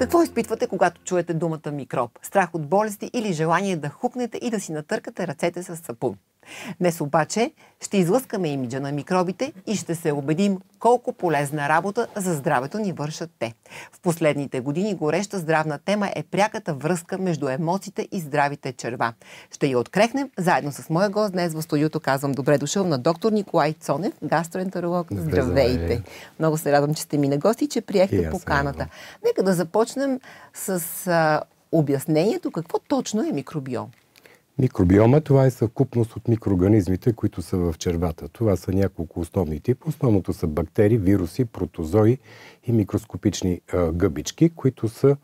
Какво изпитвате, когато чуете думата микроб? Страх от болести или желание да хукнете и да си натъркате ръцете с сапун? Днес обаче ще излъскаме имиджа на микробите и ще се убедим колко полезна работа за здравето ни вършат те. В последните години гореща здравна тема е пряката връзка между емоциите и здравите черва. Ще я открехнем заедно с моя гост днес в студиото. Казвам добре дошъл на доктор Николай Цонев, гастроентеролог. Здравейте! Много се радвам, че сте ми на гости и че приехте поканата. Нека да започнем с а, обяснението какво точно е микробиом. Микробиома, това е съвкупност от микроорганизмите, които са в червата. Това са няколко основни типа. Основното са бактерии, вируси, протозои и микроскопични а, гъбички, които са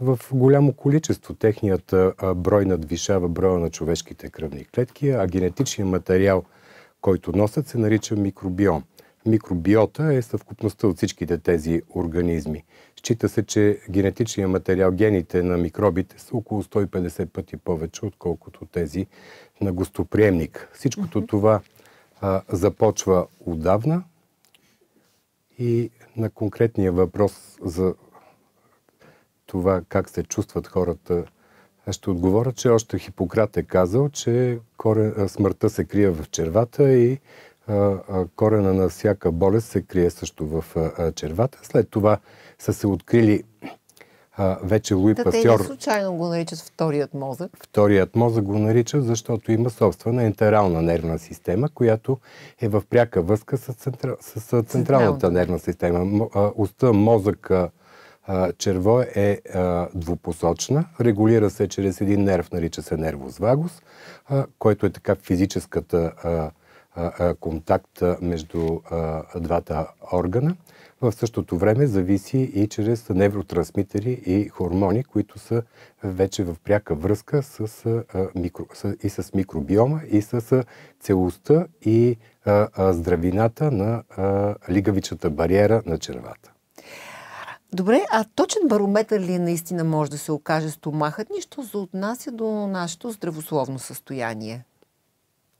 в голямо количество. Техният а, брой надвишава броя на човешките кръвни клетки, а генетичният материал, който носят, се нарича микробиом. Микробиота е съвкупността от всичките тези организми. Счита се, че генетичният материал, гените на микробите са около 150 пъти повече, отколкото тези на гостоприемник. Всичкото mm-hmm. това а, започва отдавна и на конкретния въпрос за това как се чувстват хората, ще отговоря, че още Хипократ е казал, че смъртта се крие в червата и корена на всяка болест се крие също в червата. След това са се открили вече Луи да, Пасьор. Те случайно го наричат вторият мозък. Вторият мозък го наричат, защото има собствена ентерална нервна система, която е в пряка връзка с, центра... с централната нервна система. Уста, мозък, черво е двупосочна. Регулира се чрез един нерв, нарича се нервус вагус, който е така физическата контакт между двата органа. В същото време зависи и чрез невротрансмитери и хормони, които са вече в пряка връзка с, микро, и с микробиома, и с целостта и здравината на лигавичната бариера на червата. Добре, а точен барометър ли наистина може да се окаже стомахът ни, що се отнася до нашето здравословно състояние?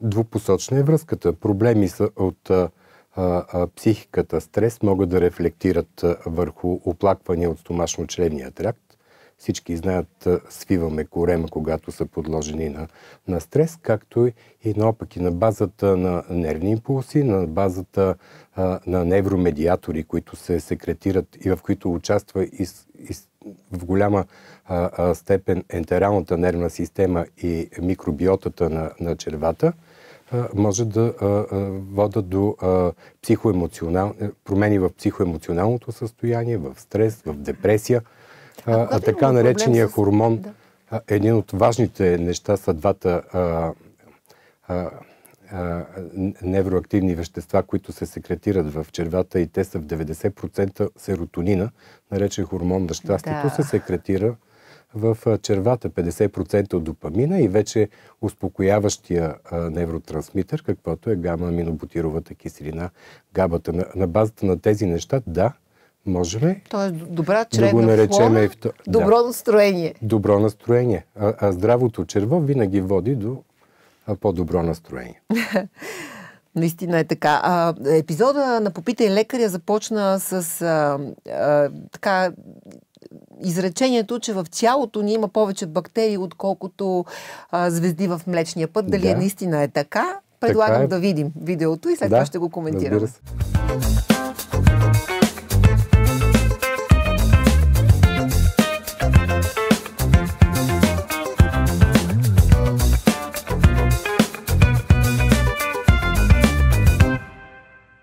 Двупосочна е връзката. Проблеми са от а, а, психиката, стрес могат да рефлектират върху оплаквания от стомашно-чревния тракт. Всички знаят, свиваме корема, когато са подложени на, на стрес, както и наопаки на базата на нервни импулси, на базата а, на невромедиатори, които се секретират и в които участва и, и в голяма а, а, степен ентералната нервна система и микробиотата на, на червата – може да водат до психоемоционал... промени в психоемоционалното състояние, в стрес, в депресия. А, а така наречения с... хормон, да. един от важните неща са двата а, невроактивни вещества, които се секретират в червата и те са в 90% серотонина, наречен хормон на щастието, да. се секретира в червата 50% от допамина и вече успокояващия невротрансмитър, каквото е гама-аминобутировата киселина, габата. На, на базата на тези неща, да, можем Тоест добра чревна да го наречем и втор... добро да, настроение. Добро настроение. А, а здравото черво винаги води до по-добро настроение. Наистина е така. А, епизода на Попитай лекаря започна с а, а, така изречението, че в цялото ни има повече бактерии, отколкото а, звезди в Млечния път. Дали да. е наистина е така? Предлагам така е. да видим видеото и след да, това ще го коментираме.